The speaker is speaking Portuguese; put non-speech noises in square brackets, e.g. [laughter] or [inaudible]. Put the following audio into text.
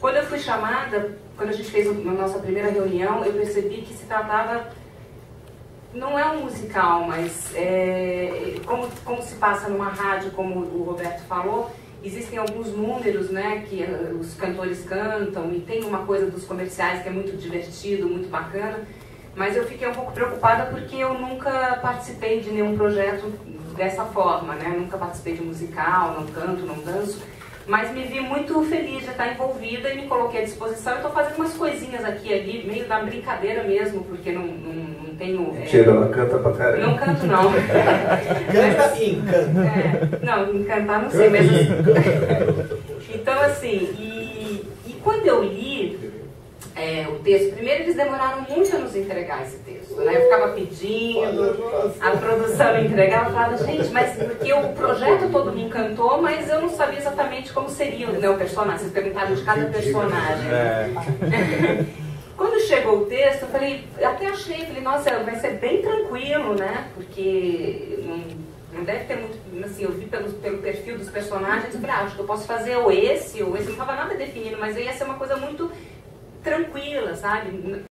Quando eu fui chamada, quando a gente fez a nossa primeira reunião, eu percebi que se tratava não é um musical, mas é, como, como se passa numa rádio, como o Roberto falou, existem alguns números né, que uh, os cantores cantam e tem uma coisa dos comerciais que é muito divertido, muito bacana, mas eu fiquei um pouco preocupada porque eu nunca participei de nenhum projeto dessa forma, né? nunca participei de musical, não canto, não danço, mas me vi muito feliz de estar envolvida e me coloquei à disposição. Eu estou fazendo umas coisinhas aqui e ali, meio da brincadeira mesmo, porque não, não, não tenho. É... Tira, ela canta pra caramba. Não canto, não. [laughs] canta [laughs] sim, canta. É, não, cantar não sei, mas. então, assim, e, e quando eu li é, o texto. Primeiro, eles demoraram muito a nos entregar esse texto. Né? Eu ficava pedindo, a produção me entregava, eu falava, gente, mas porque o projeto todo me encantou, mas eu não sabia exatamente como seria né, o personagem. Vocês perguntaram de cada personagem. É. [laughs] Quando chegou o texto, eu falei, até achei, falei, nossa, vai ser bem tranquilo, né? Porque não, não deve ter muito. Assim, eu vi pelo, pelo perfil dos personagens, eu falei, ah, acho que eu posso fazer ou esse ou esse, não estava nada definido, mas ia ser uma coisa muito tranquila, sabe?